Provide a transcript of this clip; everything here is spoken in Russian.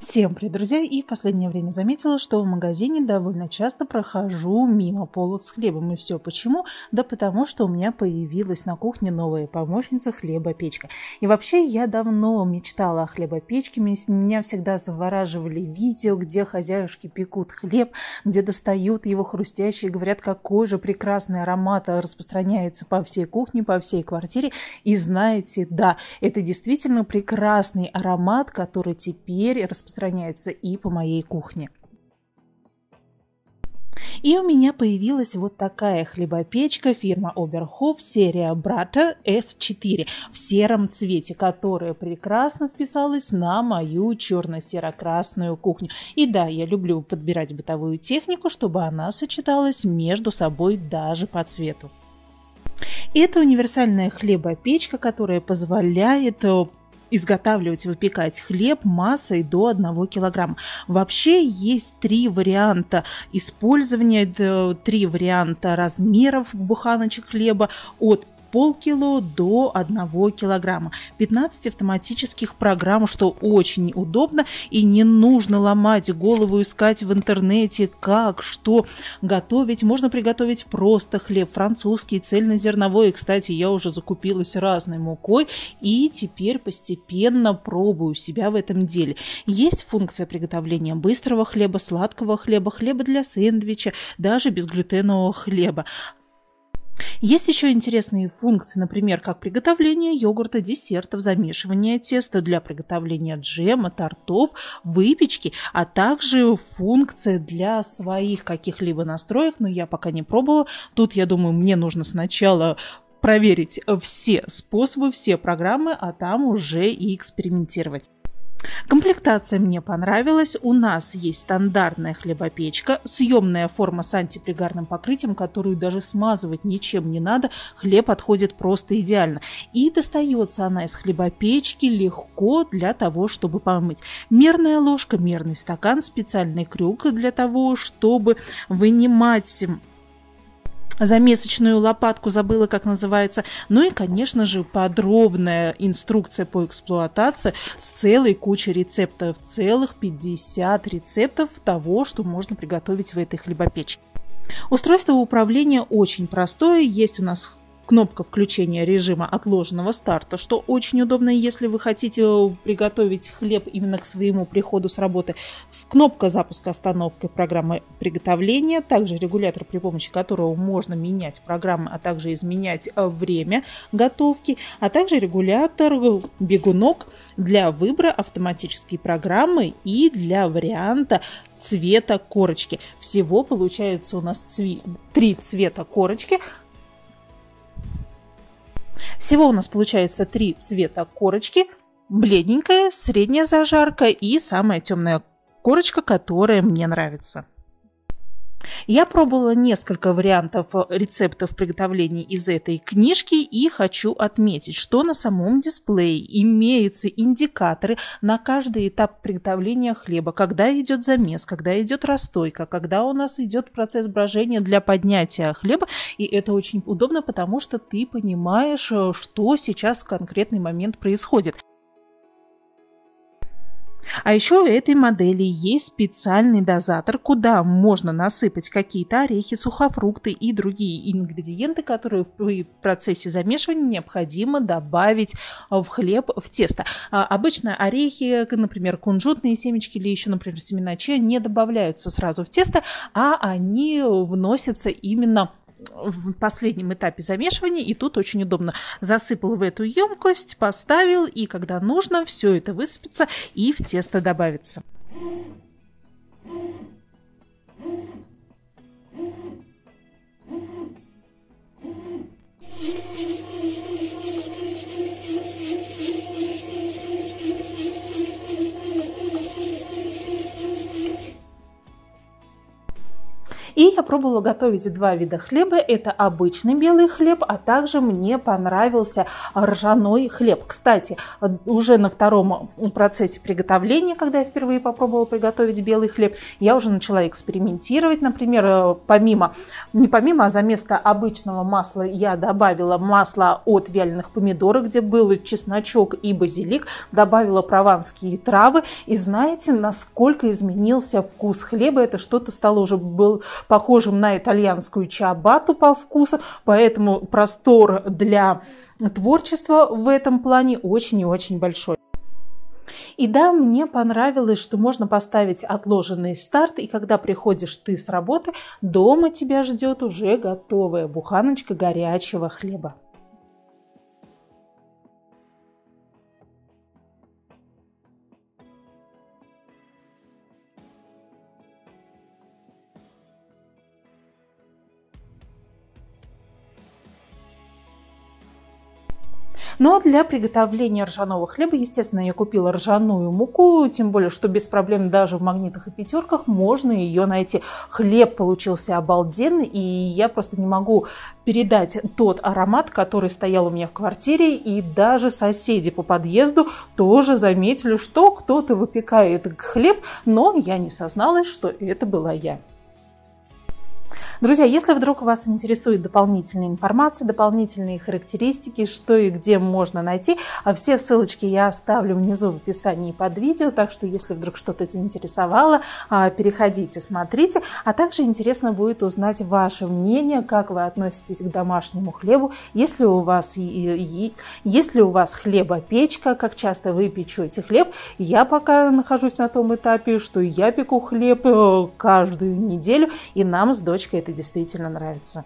Всем привет, друзья! И в последнее время заметила, что в магазине довольно часто прохожу мимо полок с хлебом. И все почему? Да потому что у меня появилась на кухне новая помощница хлебопечка. И вообще я давно мечтала о хлебопечке. Меня всегда завораживали видео, где хозяюшки пекут хлеб, где достают его хрустящий, говорят, какой же прекрасный аромат распространяется по всей кухне, по всей квартире. И знаете, да, это действительно прекрасный аромат, который теперь распространяется и по моей кухне. И у меня появилась вот такая хлебопечка фирма Оберхоф серия Брата F4 в сером цвете, которая прекрасно вписалась на мою черно-серо-красную кухню. И да, я люблю подбирать бытовую технику, чтобы она сочеталась между собой даже по цвету. Это универсальная хлебопечка, которая позволяет э, изготавливать и выпекать хлеб массой до 1 килограмма. Вообще есть три варианта использования, три варианта размеров буханочек хлеба от полкило до 1 килограмма. 15 автоматических программ, что очень удобно и не нужно ломать голову, искать в интернете, как, что готовить. Можно приготовить просто хлеб французский, цельнозерновой. И, кстати, я уже закупилась разной мукой и теперь постепенно пробую себя в этом деле. Есть функция приготовления быстрого хлеба, сладкого хлеба, хлеба для сэндвича, даже безглютенового хлеба. Есть еще интересные функции, например, как приготовление йогурта, десертов, замешивание теста для приготовления джема, тортов, выпечки, а также функция для своих каких-либо настроек, но я пока не пробовала. Тут, я думаю, мне нужно сначала проверить все способы, все программы, а там уже и экспериментировать. Комплектация мне понравилась. У нас есть стандартная хлебопечка, съемная форма с антипригарным покрытием, которую даже смазывать ничем не надо. Хлеб отходит просто идеально. И достается она из хлебопечки легко для того, чтобы помыть. Мерная ложка, мерный стакан, специальный крюк для того, чтобы вынимать замесочную лопатку, забыла, как называется. Ну и, конечно же, подробная инструкция по эксплуатации с целой кучей рецептов, целых 50 рецептов того, что можно приготовить в этой хлебопечке. Устройство управления очень простое. Есть у нас кнопка включения режима отложенного старта, что очень удобно, если вы хотите приготовить хлеб именно к своему приходу с работы. Кнопка запуска остановки программы приготовления, также регулятор, при помощи которого можно менять программы, а также изменять э, время готовки, а также регулятор бегунок для выбора автоматической программы и для варианта цвета корочки. Всего получается у нас цви... три цвета корочки – всего у нас получается три цвета корочки. Бледненькая, средняя зажарка и самая темная корочка, которая мне нравится. Я пробовала несколько вариантов э, рецептов приготовления из этой книжки и хочу отметить, что на самом дисплее имеются индикаторы на каждый этап приготовления хлеба, когда идет замес, когда идет расстойка, когда у нас идет процесс брожения для поднятия хлеба, и это очень удобно, потому что ты понимаешь, э, что сейчас в конкретный момент происходит. А еще у этой модели есть специальный дозатор, куда можно насыпать какие-то орехи, сухофрукты и другие ингредиенты, которые в процессе замешивания необходимо добавить в хлеб, в тесто. А обычно орехи, например, кунжутные семечки или еще, например, семена чая не добавляются сразу в тесто, а они вносятся именно в последнем этапе замешивания, и тут очень удобно. Засыпал в эту емкость, поставил, и когда нужно, все это высыпется и в тесто добавится. И я пробовала готовить два вида хлеба. Это обычный белый хлеб, а также мне понравился ржаной хлеб. Кстати, уже на втором процессе приготовления, когда я впервые попробовала приготовить белый хлеб, я уже начала экспериментировать. Например, помимо, не помимо, а за место обычного масла я добавила масло от вяленых помидоров, где был чесночок и базилик, добавила прованские травы. И знаете, насколько изменился вкус хлеба? Это что-то стало уже был похожим на итальянскую чабату по вкусу, поэтому простор для творчества в этом плане очень и очень большой. И да, мне понравилось, что можно поставить отложенный старт, и когда приходишь ты с работы, дома тебя ждет уже готовая буханочка горячего хлеба. Но для приготовления ржаного хлеба, естественно, я купила ржаную муку, тем более, что без проблем даже в магнитах и пятерках можно ее найти. Хлеб получился обалденный, и я просто не могу передать тот аромат, который стоял у меня в квартире, и даже соседи по подъезду тоже заметили, что кто-то выпекает хлеб, но я не созналась, что это была я. Друзья, если вдруг вас интересует дополнительная информация, дополнительные характеристики, что и где можно найти, а все ссылочки я оставлю внизу в описании под видео, так что если вдруг что-то заинтересовало, а, переходите, смотрите. А также интересно будет узнать ваше мнение, как вы относитесь к домашнему хлебу, если у вас, если у вас хлебопечка, как часто вы печете хлеб. Я пока нахожусь на том этапе, что я пеку хлеб э, каждую неделю, и нам с дочкой это действительно нравится.